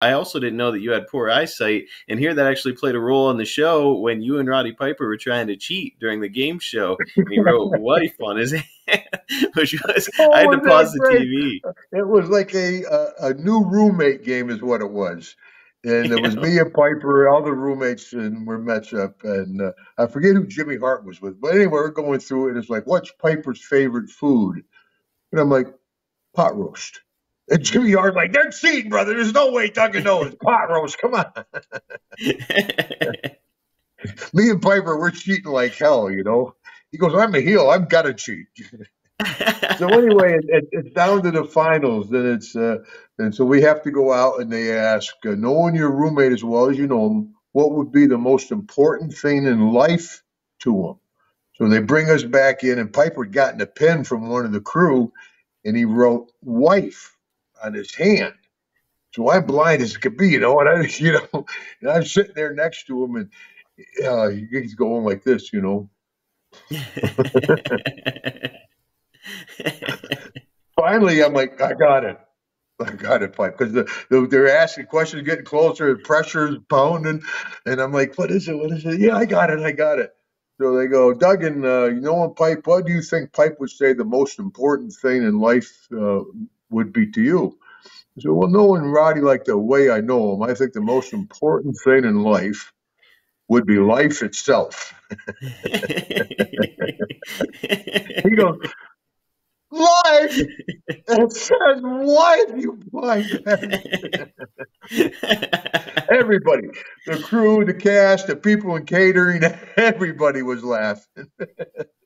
I also didn't know that you had poor eyesight, and here that actually played a role on the show when you and Roddy Piper were trying to cheat during the game show. And he wrote "wife" on his hand, which was oh, I had to pause the TV. It was like a, a, a new roommate game, is what it was. And it was me and Piper, all the roommates, and we're matched up. And uh, I forget who Jimmy Hart was with, but anyway, we're going through it. It's like, what's Piper's favorite food? And I'm like, pot roast. And Jimmy Hart's like, they're cheating, brother. There's no way Duggan knows. Pot roast. Come on. Me and Piper, we're cheating like hell, you know. He goes, I'm a heel. I've got to cheat. so anyway, it, it, it's down to the finals, and it's uh, and so we have to go out and they ask, uh, knowing your roommate as well as you know him, what would be the most important thing in life to him. So they bring us back in, and Piper had gotten a pen from one of the crew, and he wrote "wife" on his hand. So I'm blind as could be, you know, and I, you know, and I'm sitting there next to him, and uh, he's going like this, you know. Finally, I'm like, I got it. I got it, pipe, because the, the, they're asking questions, getting closer, the pressure's pounding, and I'm like, what is it? What is it? Yeah, I got it. I got it. So they go, Duggan, uh, you know, what, Pipe, what do you think Pipe would say the most important thing in life uh, would be to you? I said, well, knowing Roddy like the way I know him, I think the most important thing in life would be life itself. he goes, life. It says wife, you blind Everybody, the crew, the cast, the people in catering, everybody was laughing.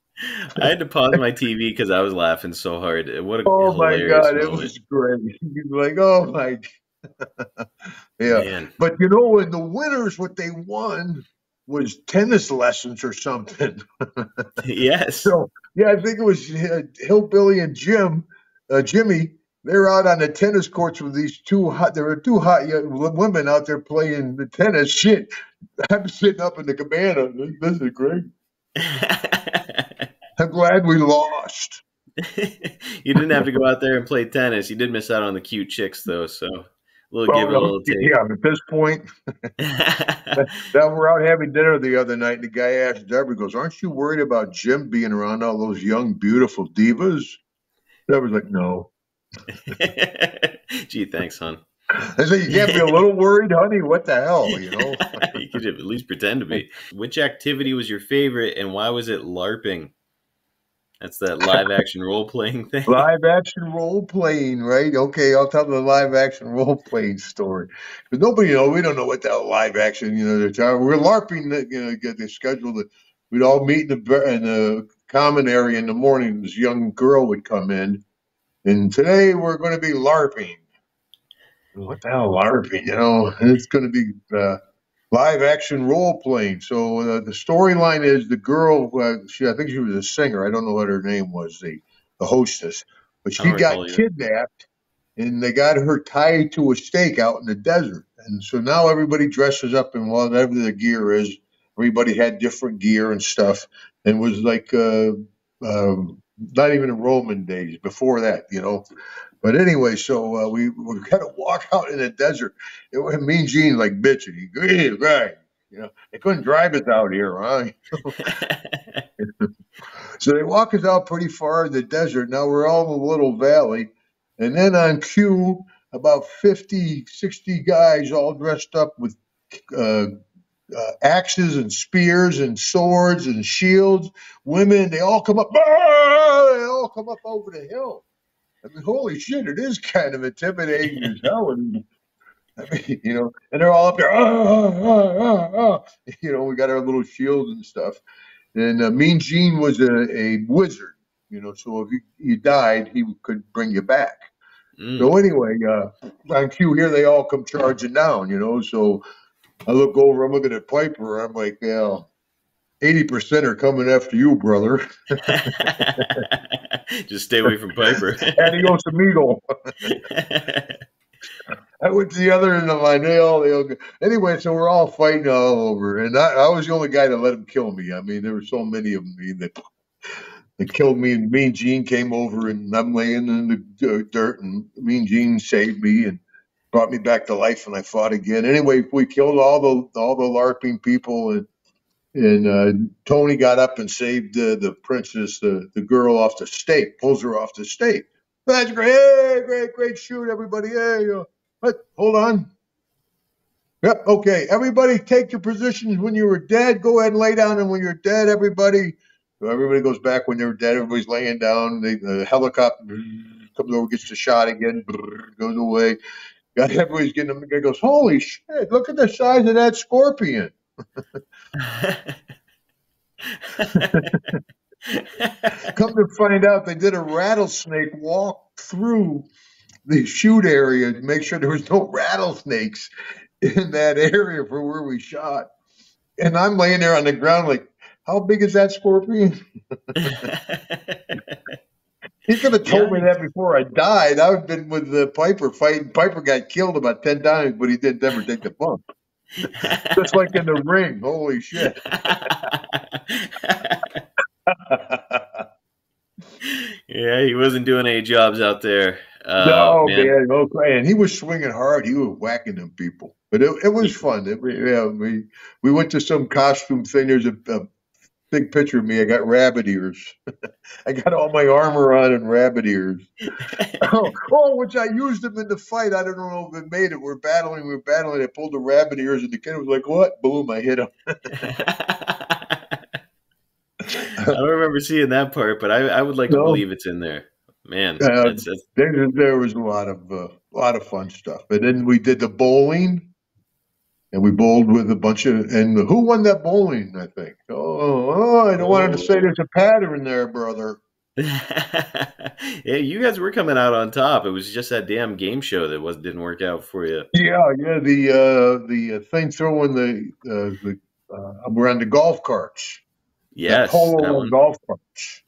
I had to pause my TV because I was laughing so hard. What a oh my god, moment. it was great. Like, oh my, yeah. Man. But you know, when the winners, what they won was tennis lessons or something. yes. So yeah, I think it was uh, Hillbilly and Jim, uh, Jimmy. They're out on the tennis courts with these two hot. There were two hot women out there playing the tennis. Shit, I'm sitting up in the cabana. This is great. Glad we lost. you didn't have to go out there and play tennis. You did miss out on the cute chicks, though. So little well, give, a little take. Yeah, at this point, that we're out having dinner the other night, and the guy asked Deborah, goes, "Aren't you worried about Jim being around all those young, beautiful divas?" Deborah's like, "No." Gee, thanks, hon. I said, "You can't be a little worried, honey. What the hell, you know?" you could at least pretend to be. Which activity was your favorite, and why was it LARPing? That's that live action role playing thing. Live action role playing, right? Okay, I'll tell the live action role playing story. But nobody you know, we don't know what that live action, you know, they're We're LARPing, you know, get the schedule that we'd all meet in the in the common area in the morning. This young girl would come in, and today we're going to be LARPing. What the hell, LARPing? You know, it's going to be. Uh, live action role playing. So uh, the storyline is the girl. Uh, she, I think she was a singer. I don't know what her name was. The the hostess, but she got kidnapped, and they got her tied to a stake out in the desert. And so now everybody dresses up in whatever the gear is. Everybody had different gear and stuff, and was like uh, um, not even in Roman days. Before that, you know. But anyway, so uh, we we got to walk out in the desert. It was Mean Gene like bitching. He hey, right, you know, they couldn't drive us out here, huh? so they walk us out pretty far in the desert. Now we're all in a little valley, and then on cue, about 50, 60 guys all dressed up with uh, uh, axes and spears and swords and shields. Women, they all come up. They all come up over the hill I mean, holy shit, it is kind of intimidating as hell. And, I mean, you know, and they're all up there, ah, ah, ah, ah. you know, we got our little shields and stuff. And uh, Mean Gene was a, a wizard, you know, so if you, you died, he could bring you back. Mm. So anyway, uh, on cue here, they all come charging down, you know. So I look over, I'm looking at Piper, I'm like, yeah, eighty percent are coming after you, brother. Just stay away from Piper. Adios, amigo. I went to the other end of my nail. Anyway, so we're all fighting all over, and I, I, was the only guy that let him kill me. I mean, there were so many of me that that killed me, and Mean Gene came over, and I'm laying in the dirt, and Mean Gene saved me, and brought me back to life, and I fought again. Anyway, we killed all the all the LARPing people, and and uh, Tony got up and saved the princess, the the girl off the stake, pulls her off the stake. That's great, hey, great, great shoot, everybody. Hey, uh, but hold on. Yep, okay. Everybody take your positions when you were dead. Go ahead and lay down, and when you're dead, everybody. So everybody goes back when they're dead. Everybody's laying down. They, the helicopter comes over, gets the shot again, goes away. Everybody's getting them. The guy goes, "Holy shit! Look at the size of that scorpion." Come to find out, they did a rattlesnake walk through the shoot area to make sure there was no rattlesnakes in that area for where we shot. And I'm laying there on the ground, like, how big is that scorpion? He could have told yeah. me that before I died. I've been with the Piper fighting. Piper got killed about ten times, but he didn't ever take the bump. Just like in the ring. Holy shit. yeah, he wasn't doing any jobs out there. Uh, no, man. man. Okay. And he was swinging hard. He was whacking them people. But it, it was fun. It, yeah, we we went to some costume thing. There's a, a big picture of me. I got rabbit ears. I got all my armor on and rabbit ears. oh, oh, which I used them in the fight. I don't know if it made it. We're battling. We're battling. I pulled the rabbit ears, and the kid was like, "What?" Boom! I hit him. I don't remember seeing that part, but I, I would like no. to believe it's in there. Man, uh, that's, that's... There, there was a lot of a uh, lot of fun stuff. And then we did the bowling and we bowled with a bunch of and who won that bowling i think? Oh, oh i don't oh. want to say there's a pattern there brother. Yeah you guys were coming out on top. It was just that damn game show that was didn't work out for you. Yeah yeah the uh the uh, thing throwing the uh the uh we're on the golf carts. Yes polo golf carts